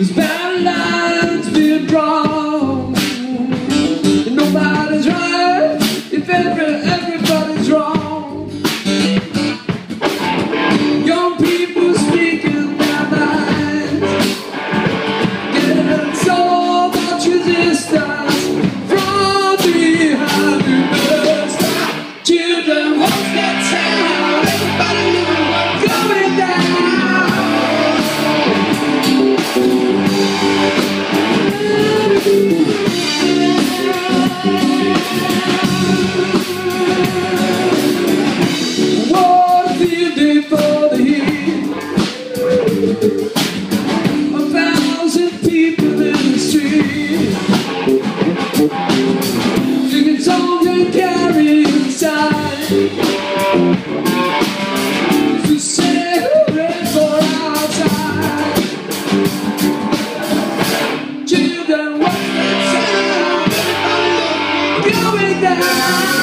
There's Day for the heat. A thousand people in the street. Singing songs and carry inside. To for. Children? Everybody going down.